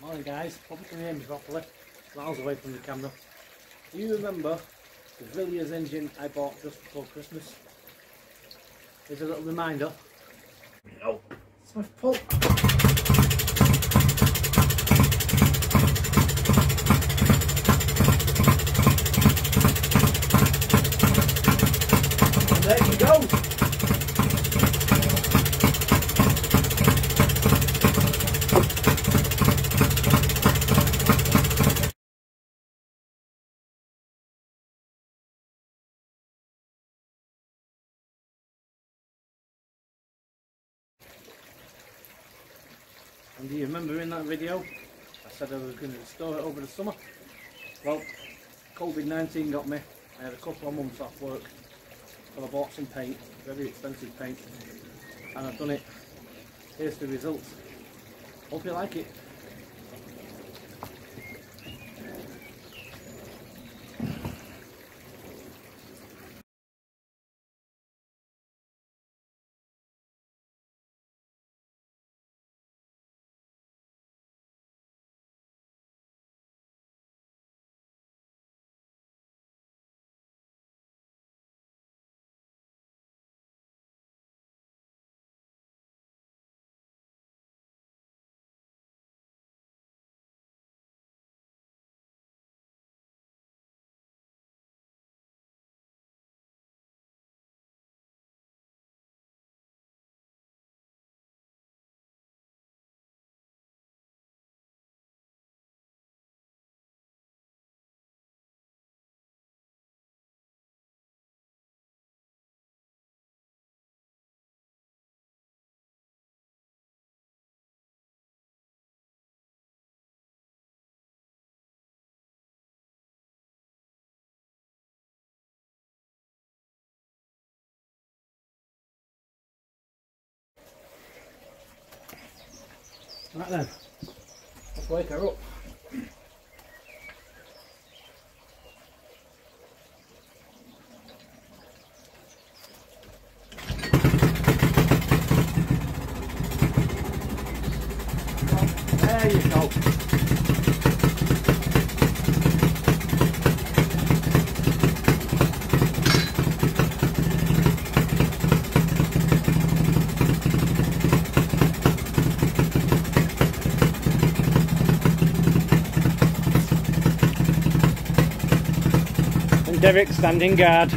Morning guys, hope you can hear me properly. Miles away from the camera. Do you remember the Villiers engine I bought just before Christmas? Here's a little reminder. Oh, it's my fault. And there you go. And do you remember in that video, I said I was going to store it over the summer? Well, COVID-19 got me. I had a couple of months off work. So I bought some paint, very expensive paint. And I've done it. Here's the results. Hope you like it. Right then, let's wake her up. There you go. Derek standing guard.